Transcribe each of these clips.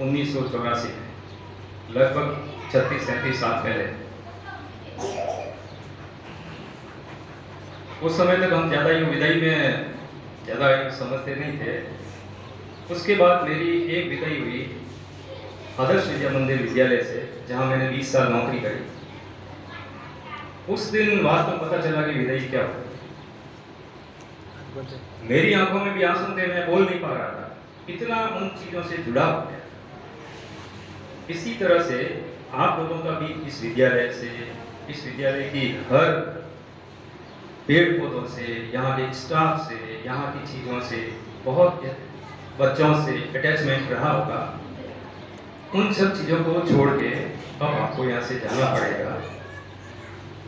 उन्नीस सौ चौरासी में लगभग छत्तीस सैंतीस साल पहले। उस समय तक हम ज़्यादा यूँ विदाई में ज़्यादा समझते नहीं थे। उसके बाद मेरी एक विदाई हुई आदर्श विद्या मंदिर विद्यालय से जहाँ मैंने 20 साल नौकरी करी। उस दिन वास्तव में पता चला कि विदाई क्या होती मेरी आँखों में भी आँसू थे मैं बोल नहीं पा रहा था। इतना उन चीज़ों से जुड़ा हो। गया इसी तरह से आप लोगों का भी इस विद्यालय से, इस विद्यालय की हर पेड़ पौधों से, यहाँ के स्टाफ से, यहाँ की चीज़ों से, बहुत बच्चों से अटैचमेंट रहा होगा। उन सब चीज़ों को छोड़ के अब आपको यहाँ से जाना पड़ेगा।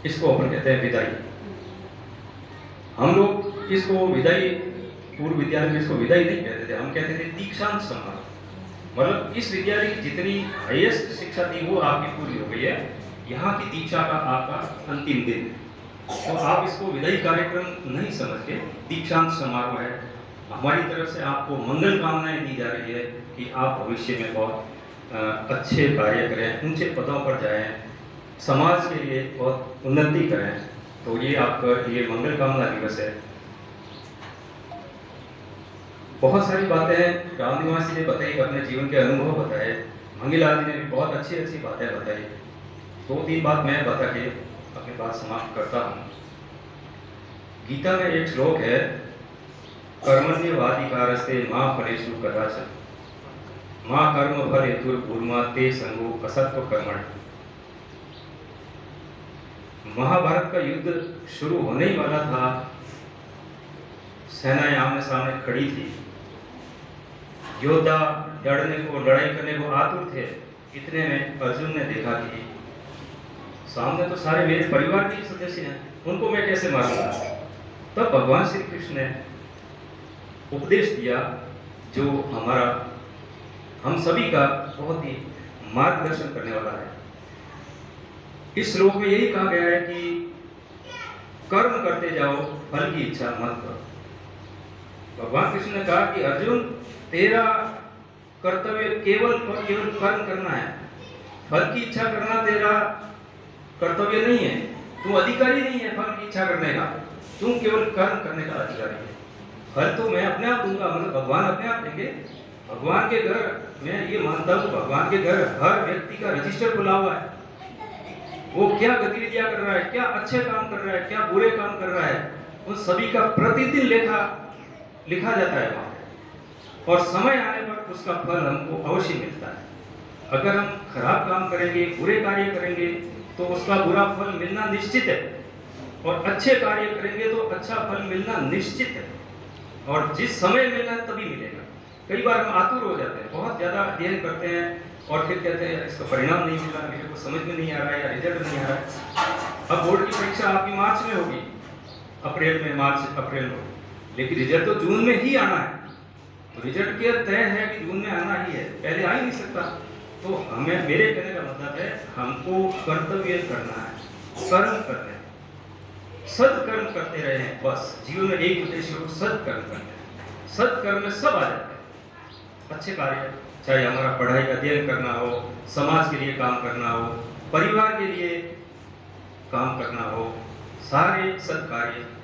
इसको अपन कहते हैं विदाई। हम लोग इसको विदाई, पूर्व विद्यालय में इसको विदाई नहीं कहते थे, हम कहते थे दीक्षांत समारोह। मतलब इस विद्यालय की जितनी हाईएस्ट शिक्षा थी वो आपकी पूरी हो गई है। यहाँ की दीक्षा का आपका अंतिम दिन। तो आप इसको विदाई कार्यक्रम नहीं समझ के दीक्षांत समारोह है। हमारी तरफ़ से आपको मंगल कामनाएँ दी जा रही है कि आप भविष्य में बहुत अच्छे कार्य करें, ऊँचे पदों पर जाएँ, समाज के लिए बहुत उन्नति करें। तो ये आपका, ये मंगल कामना दिवस है। बहुत सारी बातें राम जी ने बताई, अपने जीवन के अनुभव बताए, मंगीलाल जी ने भी बहुत अच्छी अच्छी बातें बताई। दो तीन बात मैं बता के अपनी बात समाप्त करता हूँ। गीता में एक श्लोक है, कर्मण्यवाधिकारस्ते माँ फलेशु कदाचन। माँ कर्म फल हेतु ते संगो असत्व कर्मण। महाभारत का युद्ध शुरू होने ही वाला था। सेनाएँ आमने सामने खड़ी थी। योद्धा लड़ने को, लड़ाई करने को आतुर थे। इतने में अर्जुन ने देखा कि सामने तो सारे मेरे परिवार के सदस्य हैं। उनको मैं कैसे मारूँगा? तब भगवान श्री कृष्ण ने उपदेश दिया, जो हमारा, हम सभी का बहुत ही मार्गदर्शन करने वाला है। इस श्लोक में यही कहा गया है कि कर्म करते जाओ, फल की इच्छा मत करो। भगवान कृष्ण ने कहा कि अर्जुन, तेरा कर्तव्य केवल केवल कर्म करना है। फल की इच्छा करना तेरा कर्तव्य नहीं है। तू अधिकारी नहीं है फल की इच्छा करने का। तू केवल कर्म करने का अधिकारी है। फल तो मैं अपने आप दूँगा मतलब भगवान अपने आप देंगे। भगवान के घर, मैं ये मानता हूँ, भगवान के घर हर व्यक्ति का रजिस्टर खुला हुआ है। वो क्या गतिविधियाँ कर रहा है, क्या अच्छे काम कर रहा है, क्या बुरे काम कर रहा है, उन सभी का प्रतिदिन लेखा लिखा जाता है वहाँ और समय आने पर उसका फल हमको अवश्य मिलता है। अगर हम खराब काम करेंगे, बुरे कार्य करेंगे तो उसका बुरा फल मिलना निश्चित है। और अच्छे कार्य करेंगे तो अच्छा फल मिलना निश्चित है। और जिस समय मिलना तभी मिलेगा। कई बार हम आतुर हो जाते हैं, बहुत ज़्यादा अध्ययन करते हैं और फिर कहते हैं, इसका परिणाम नहीं मिला, मेरे को समझ में नहीं आ रहा है या रिज़ल्ट नहीं आ रहा है। अब बोर्ड की परीक्षा आपकी मार्च में होगी। अप्रैल में, मार्च, अप्रैल में लेकिन रिज़ल्ट तो जून में ही आना है। तो रिज़ल्ट क्या तय है कि जून में आना ही है। पहले आ ही नहीं सकता। तो हमें, मेरे कहने का मतलब है, हमको कर्तव्य करना है। कर्म करना है। सदकर्म करते रहे हैं, बस। जीवन में एक उद्देश्य हो, सत्कर्म करते हैं। सत्कर्म में सब आ जाते हैं। अच्छे कार्य, चाहे हमारा पढ़ाई अध्ययन करना हो, समाज के लिए काम करना हो, परिवार के लिए काम करना हो, सारे सत्कार्य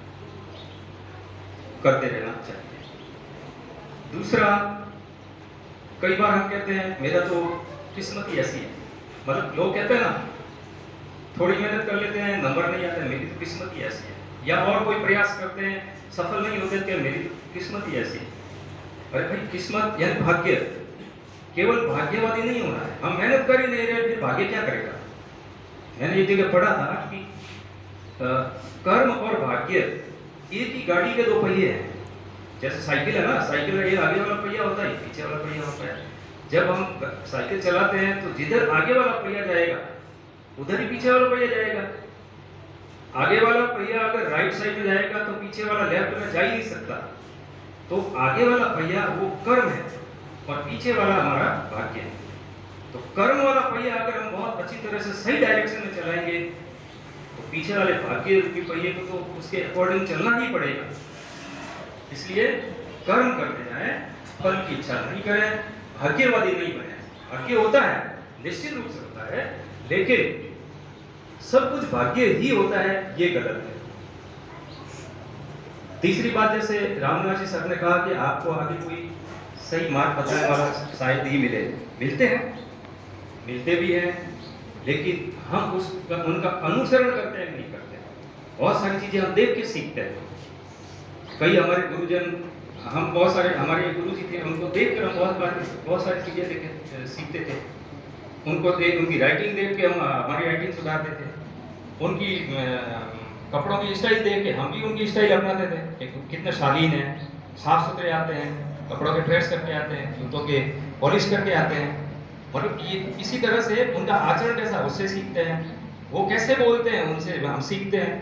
करते रहना चाहिए। दूसरा, कई बार हम कहते हैं, मेरा तो किस्मत ही ऐसी है। मतलब लोग कहते हैं ना, थोड़ी मेहनत कर लेते हैं, नंबर नहीं आते, मेरी तो किस्मत ही ऐसी है। या और कोई प्रयास करते हैं, सफल नहीं होते तो मेरी तो किस्मत ही ऐसी है। अरे भाई, किस्मत यानी भाग्य। केवल भाग्यवादी नहीं होना है। हम मेहनत कर ही नहीं रहे, फिर भाग्य क्या करेगा? मैंने ये जगह पढ़ा था कि कर्म और भाग्य एक ही गाड़ी के दो पहिए हैं। जैसे साइकिल है ना, साइकिल का ये आगे वाला पहिया होता है पीछे वाला पहिया होता है। जब हम साइकिल चलाते हैं तो जिधर आगे वाला पहिया जाएगा, उधर ही पीछे वाला पहिया जाएगा। आगे वाला पहिया अगर राइट साइड में जाएगा तो पीछे वाला लेफ़्ट में जा ही नहीं सकता। तो आगे वाला पहिया वो कर्म है, और पीछे वाला हमारा भाग्य है। तो कर्म वाला पहिया अगर हम बहुत अच्छी तरह से सही डायरेक्शन में चलाएँगे तो पीछे वाले भाग्य रूपी पहिए को तो उसके अकॉर्डिंग चलना ही पड़ेगा। इसलिए कर्म करते जाए, फल की इच्छा नहीं करें, भाग्यवादी नहीं बने। भाग्य होता है, निश्चित रूप से होता है, लेकिन सब कुछ भाग्य ही होता है, ये गलत है। तीसरी बात, जैसे रामनिवासी सर ने कहा कि आपको आगे कोई सही मार्ग बताने वाला शायद ही मिले। मिलते हैं। मिलते भी हैं लेकिन हम उस उनका अनुसरण करते हैं नहीं करते बहुत सारी चीज़ें हम देख के सीखते हैं। कई हमारे गुरुजन, हम बहुत सारे, हमारे गुरु जी थे, उनको देख कर हम बहुत बार, बहुत सारी चीज़ें देखे, सीखते थे। उनको देख उनकी राइटिंग देख के हम, हमारी राइटिंग सुधारते थे। उनकी कपड़ों की स्टाइल देख के हम भी उनकी स्टाइल अपनाते थे कितने शालीन हैं साफ़ सुथरे आते हैं, कपड़ों के ड्रेस करके आते हैं, जूतों के पॉलिश करके आते हैं। ये इसी तरह से उनका आचरण कैसा, उससे सीखते हैं। वो कैसे बोलते हैं, उनसे हम सीखते हैं।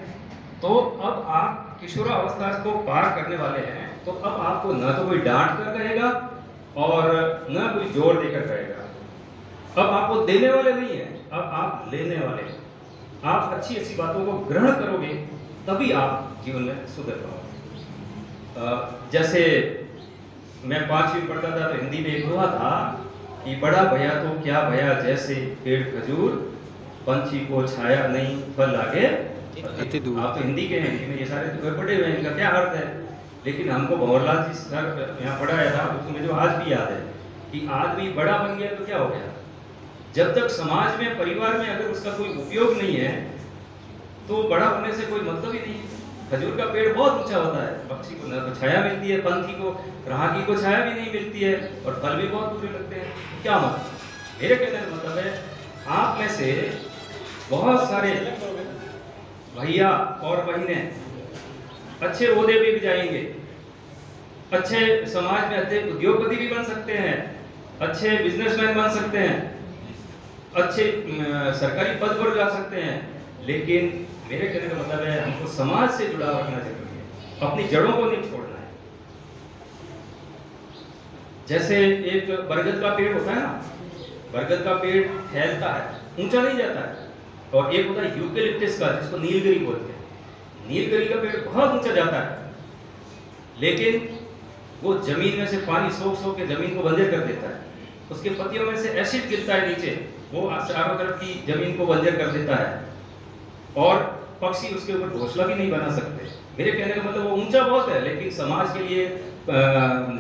तो अब आप किशोरावस्था को पार करने वाले हैं तो अब आपको न तो कोई डांट कर कहेगा और न कोई ज़ोर देकर कहेगा अब आपको देने वाले नहीं है, अब आप लेने वाले हैं। आप अच्छी अच्छी बातों को ग्रहण करोगे, तभी आप जीवन में सुधर पाओगे। जैसे मैं पांचवी पढ़ता था तो हिंदी में एक हुआ था कि बड़ा भया तो क्या भया? जैसे पेड़ खजूर पंछी को छाया नहीं फल लागे। अति दूर। आप तो हिंदी के हैं हिंदी में ये सारे तो पढ़े हुए हैं इनका क्या अर्थ है? लेकिन हमको भंवरलाल जी सर यहाँ पढ़ाया था उसको मुझे आज भी याद है कि आदमी बड़ा बन गया तो क्या हो गया? जब तक समाज में परिवार में अगर उसका कोई उपयोग नहीं है तो बड़ा होने से कोई मतलब ही नहीं। है खजूर का पेड़ बहुत ऊँचा होता है। पक्षी को न तो छाया मिलती है, पंखी को राहगी को छाया भी नहीं मिलती है, और फल भी बहुत बुरे लगते हैं। क्या मतलब? मेरे कहने का मतलब है, आप में से बहुत सारे भैया और बहने अच्छे ओहदे पे भी जाएँगे। अच्छे समाज में अच्छे उद्योगपति भी बन सकते हैं, अच्छे बिजनेसमैन बन सकते हैं, अच्छे सरकारी पद पर जा सकते हैं। लेकिन मेरे कहने का मतलब है, हमको समाज से जुड़ाव रखना ज़रूरी है। अपनी जड़ों को नहीं छोड़ना है। जैसे एक बरगद का पेड़ होता है ना, बरगद का पेड़ फैलता है, ऊँचा नहीं जाता है, और एक होता है यूकेलिप्टिस का, जिसको नीलगिरी बोलते हैं। नीलगिरी का पेड़ बहुत ऊँचा जाता है, लेकिन वो ज़मीन में से पानी सोख सोख के ज़मीन को बंजर कर देता है। उसके पत्तियों में से एसिड गिरता है नीचे, वो चारों तरफ़ की ज़मीन को बंजर कर देता है। और पक्षी उसके ऊपर घोंसला भी नहीं बना सकते। मेरे कहने का मतलब वो ऊँचा बहुत है, लेकिन समाज के लिए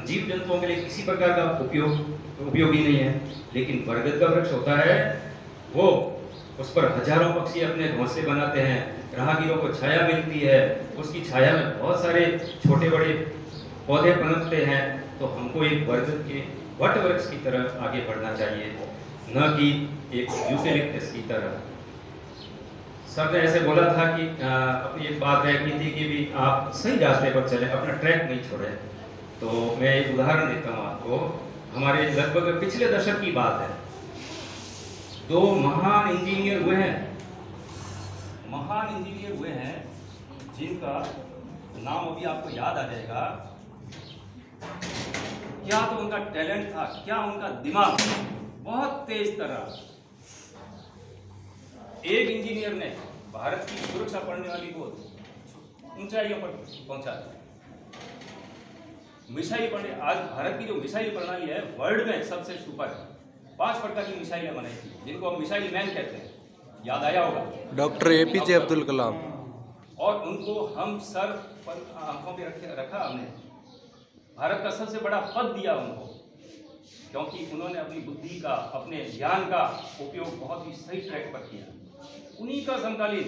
जीव जंतुओं के लिए किसी प्रकार का उपयोग, उपयोगी नहीं है। लेकिन बरगद का वृक्ष होता है, वो उस पर हज़ारों पक्षी अपने घोंसले बनाते हैं, राहगीरों को छाया मिलती है, उसकी छाया में बहुत सारे छोटे बड़े पौधे पनपते हैं तो हमको एक बरगद के वट वृक्ष की तरह आगे बढ़ना चाहिए। न कि एक यूकेलिप्टस की तरह। सर ने ऐसे बोला था कि अपनी एक बात रह गई थी कि भी आप सही रास्ते पर चले, अपना ट्रैक नहीं छोड़े। तो मैं एक उदाहरण देता हूँ आपको। हमारे लगभग पिछले दशक की बात है। दो महान इंजीनियर हुए हैं। महान इंजीनियर हुए हैं, जिनका नाम अभी आपको याद आ जाएगा। क्या तो उनका टैलेंट था, क्या उनका दिमाग बहुत तेज तरह एक इंजीनियर ने भारत की सुरक्षा पढ़ने वाली को ऊंचाइयों पर पहुँचा दिया। मिसाइल पढ़ने आज भारत की जो मिसाइल प्रणाली है वर्ल्ड में सबसे सुपर है। पाँच प्रकार की मिसाइलें बनाई थी जिनको हम मिसाइल मैन कहते हैं। याद आया होगा? Doctor A P J Abdul Kalam. और उनको हम सर पर आँखों पे रखे रखा हमने। भारत का सबसे बड़ा पद दिया उनको क्योंकि उन्होंने अपनी बुद्धि का अपने ज्ञान का उपयोग बहुत ही सही ट्रैक पर किया। उन्हीं का समकालीन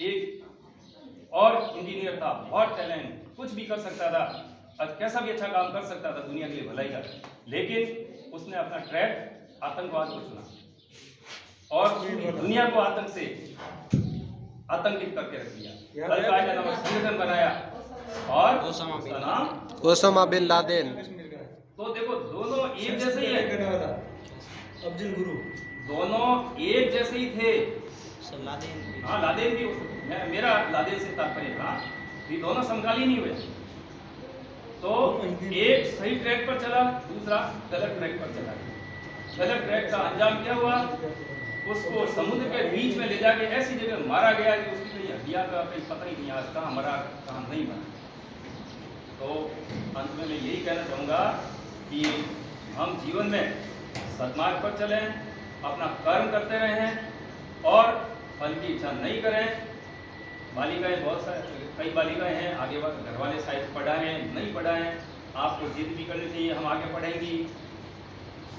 एक और इंजीनियर था बहुत टैलेंट कुछ भी कर सकता था। कैसा भी अच्छा काम कर सकता था दुनिया के लिए भलाई का। लेकिन उसने अपना ट्रैक आतंकवाद को चुना। और दुनिया को आतंक से आतंकित करके रख दिया। अलकायदा नामक संगठन बनाया। और उसका नाम ओसामा बिन लादेन। तो देखो दोनों एक जैसे ही है। अब्दुल गुरु। दोनों एक जैसे ही थे। हाँ लादेन भी मैं- मेरा लादेन से तात्पर्य था ये दोनों समकालीन ही हुए। तो एक सही ट्रैक पर चला, दूसरा गलत ट्रैक पर चला। गलत ट्रैक का अंजाम क्या हुआ? उसको समुद्र के बीच में ले जाके ऐसी जगह मारा गया कि उसकी कोई हड्डियाँ का कोई पता ही नहीं आज कहाँ मरा, कहाँ नहीं मरा। तो अंत में मैं यही कहना चाहूँगा कि हम जीवन में सदमार्ग पर चलें, अपना कर्म करते रहें और फल की इच्छा नहीं करें। बालिकाएँ बहुत सारे कई बालिकाएँ हैं आगे घर वाले शायद पढ़ाएँ नहीं पढ़ाएँ। आपको जिद भी करनी चाहिए हम आगे पढ़ेंगी।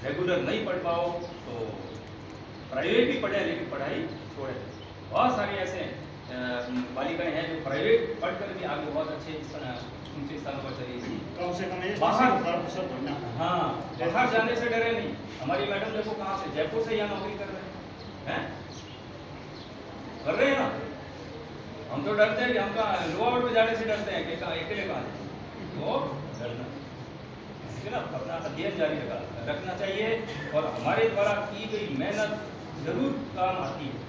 रेगुलर नहीं पढ़ पाओ तो प्राइवेट भी पढ़े लेकिन पढ़ाई छोड़े। बहुत सारी ऐसे बालिकाएँ हैं जो प्राइवेट पढ़कर भी आगे बहुत अच्छे ऊँचे स्थानों पर चली गई। कम से कम बाहर- है बाहर जाने से डरे नहीं। हमारी मैडम देखो कहाँ से जयपुर से यहाँ नौकरी कर रहे हैं। हैं? कर रहे हैं ना? हम तो डरते हैं कि हम कहाँ लोअर में जाने से डरते हैं कि कहाँ अकेले कहाँ? तो डरना। इसलिए ना अपना अध्ययन जारी रखा, रखना चाहिए और हमारे द्वारा की गई मेहनत ज़रूर काम आती है।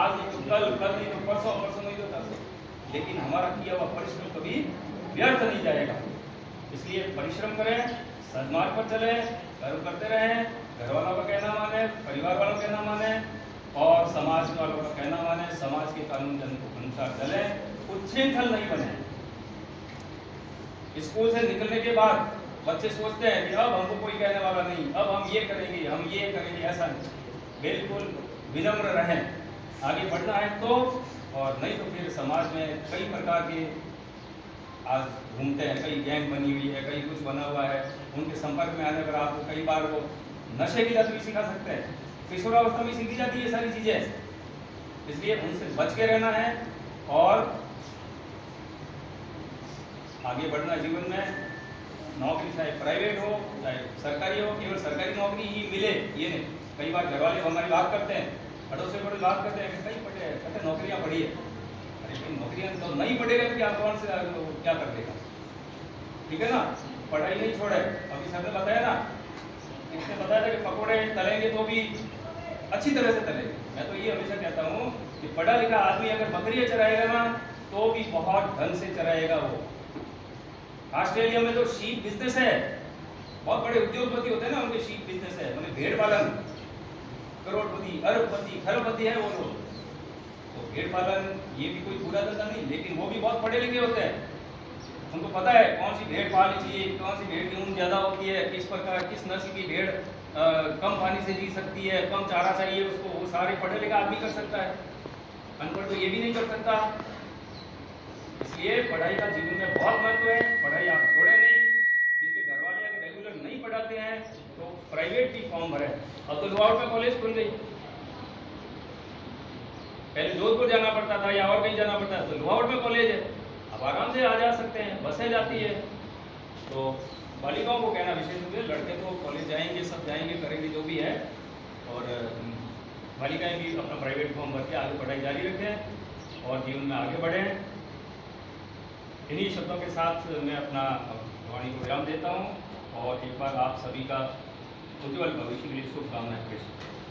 आज नहीं तो कल कल नहीं तो परसों परसों नहीं तो तरसों लेकिन हमारा किया हुआ परिश्रम कभी व्यर्थ नहीं जाएगा। इसलिए परिश्रम करें, सदमार्ग पर चले, कर्म करते रहें घर वालों का कहना माने परिवार वालों का कहना माने और समाज का कहना माने, समाज के कानून के अनुसार चले उच्छृंखल नहीं बने। स्कूल से निकलने के बाद बच्चे सोचते हैं कि अब हमको कोई कहने वाला नहीं, अब हम ये करेंगे, हम ये करेंगे, ऐसा नहीं। बिल्कुल विनम्र रहें, आगे बढ़ना है तो और नहीं तो फिर समाज में कई प्रकार के आज घूमते हैं, कई गैंग बनी हुई है, कई कुछ बना हुआ है, उनके संपर्क में आने पर आपको कई बार वो नशे की लत भी सिखा सकते हैं। किशोरावस्था में सीखी जाती है सारी चीज़ें। इसलिए उनसे बच के रहना है और आगे बढ़ना जीवन में। नौकरी चाहे प्राइवेट हो, चाहे सरकारी हो, केवल सरकारी नौकरी ही मिले, ये नहीं। कई बार घर वाले हमारी बात करते हैं बड़ों से बड़े बात करते हैं कि कहीं पढ़े हैं, कहते नौकरियाँ पढ़ी है। अरे भाई, नौकरियाँ तो नहीं पढ़ेगा तो क्या कौन से क्या कर देगा? ठीक है ना? पढ़ाई नहीं छोड़े। अभी सर ने बताया ना इसने बताया था कि पकौड़े तलेंगे तो भी अच्छी तरह से तलेंगे मैं तो ये हमेशा कहता हूँ कि पढ़ा लिखा आदमी अगर बकरियाँ चराएगा ना तो भी बहुत ढंग से चराएगा वो। ऑस्ट्रेलिया में तो शीप बिज़नेस है, बहुत बड़े उद्योगपति होते हैं ना, उनके शीप बिज़नेस है। मतलब भेड़ पालन, करोड़पति, अरबपति, खरबपति है वो लोग। तो भेड़ पालन, ये भी कोई बुरा धंधा नहीं, लेकिन वो भी बहुत पढ़े लिखे होते हैं। उनको पता है कौन सी भेड़ पालनी चाहिए, कौन सी भेड़ की ऊन ज़्यादा होती है, किस प्रकार, किस नस्ल की भेड़ कम पानी से जी सकती है, कम चारा चाहिए उसको, वो सारे पढ़े लिखा आदमी कर सकता है। अनपढ़ तो ये भी नहीं कर सकता। इसलिए पढ़ाई का जीवन में बहुत महत्व है, पढ़ाई आप छोड़े नहीं। जिनके घर वाले अगर रेगुलर नहीं पढ़ाते हैं तो प्राइवेट भी फॉर्म भरे। अब तो में कॉलेज खुल गई। पहले जोधपुर जाना पड़ता था या और कहीं जाना पड़ता था तो लोहावट में कॉलेज है। आराम से आ जा सकते हैं बसें जाती है। तो बालिकाओं को कहना विशेष रूप से लड़के तो कॉलेज जाएँगे सब जाएँगे करेंगे जो भी है। और अम, बालिकाएँ भी अपना प्राइवेट फॉर्म भर के आगे पढ़ाई जारी रखें और जीवन में आगे बढ़ें। इन्हीं शब्दों के साथ मैं अपना वाणी को विराम देता हूँ और एक बार आप सभी का उज्ज्वल भविष्य के लिए शुभकामनाएँ पेश करता हूँ।